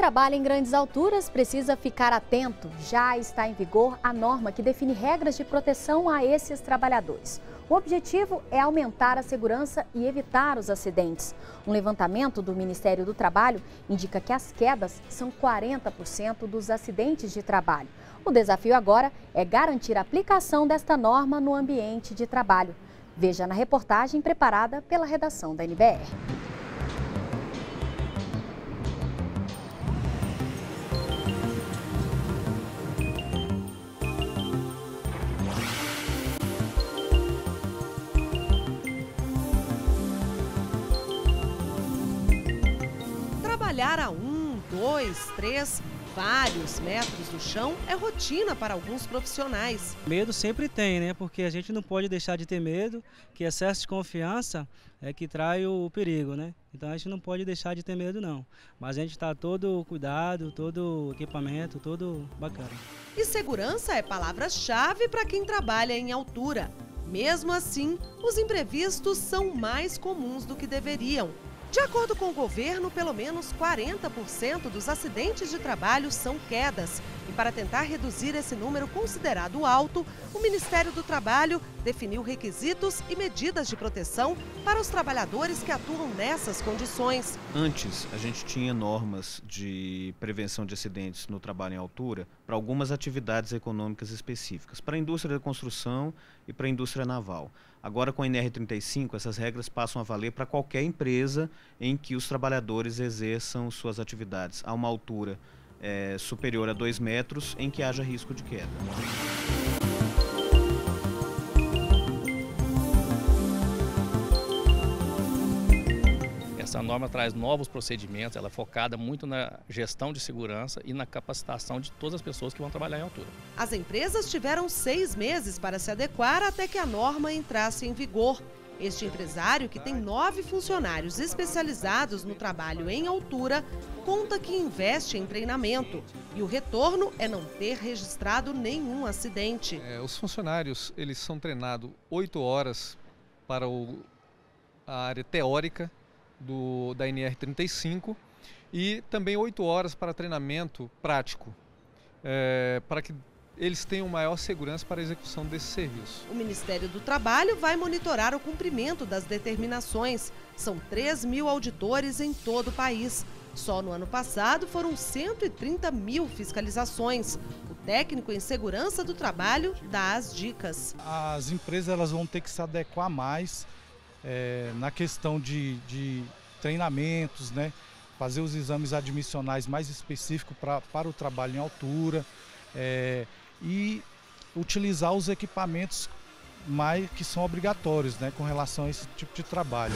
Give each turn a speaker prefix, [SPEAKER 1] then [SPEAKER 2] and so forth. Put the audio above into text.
[SPEAKER 1] trabalha em grandes alturas precisa ficar atento. Já está em vigor a norma que define regras de proteção a esses trabalhadores. O objetivo é aumentar a segurança e evitar os acidentes. Um levantamento do Ministério do Trabalho indica que as quedas são 40% dos acidentes de trabalho. O desafio agora é garantir a aplicação desta norma no ambiente de trabalho. Veja na reportagem preparada pela redação da NBR.
[SPEAKER 2] Trabalhar a um, dois, três, vários metros do chão é rotina para alguns profissionais.
[SPEAKER 3] Medo sempre tem, né? Porque a gente não pode deixar de ter medo, que excesso de confiança é que trai o perigo, né? Então a gente não pode deixar de ter medo, não. Mas a gente está todo cuidado, todo equipamento, todo bacana.
[SPEAKER 2] E segurança é palavra-chave para quem trabalha em altura. Mesmo assim, os imprevistos são mais comuns do que deveriam. De acordo com o governo, pelo menos 40% dos acidentes de trabalho são quedas. E para tentar reduzir esse número considerado alto, o Ministério do Trabalho definiu requisitos e medidas de proteção para os trabalhadores que atuam nessas condições.
[SPEAKER 4] Antes, a gente tinha normas de prevenção de acidentes no trabalho em altura para algumas atividades econômicas específicas, para a indústria da construção e para a indústria naval. Agora, com a NR35, essas regras passam a valer para qualquer empresa em que os trabalhadores exerçam suas atividades a uma altura é, superior a 2 metros em que haja risco de queda.
[SPEAKER 5] Essa norma traz novos procedimentos, ela é focada muito na gestão de segurança e na capacitação de todas as pessoas que vão trabalhar em altura.
[SPEAKER 2] As empresas tiveram seis meses para se adequar até que a norma entrasse em vigor. Este empresário, que tem nove funcionários especializados no trabalho em altura, conta que investe em treinamento e o retorno é não ter registrado nenhum acidente.
[SPEAKER 6] É, os funcionários eles são treinados oito horas para o, a área teórica do, da NR35 e também oito horas para treinamento prático, é, para que eles tenham maior segurança para a execução desse serviço.
[SPEAKER 2] O Ministério do Trabalho vai monitorar o cumprimento das determinações. São 3 mil auditores em todo o país. Só no ano passado foram 130 mil fiscalizações. O técnico em segurança do trabalho dá as dicas.
[SPEAKER 7] As empresas elas vão ter que se adequar mais é, na questão de, de, treinamentos, né? fazer os exames admissionais mais específicos pra, para o trabalho em altura é, e utilizar os equipamentos mais que são obrigatórios né? com relação a esse tipo de trabalho.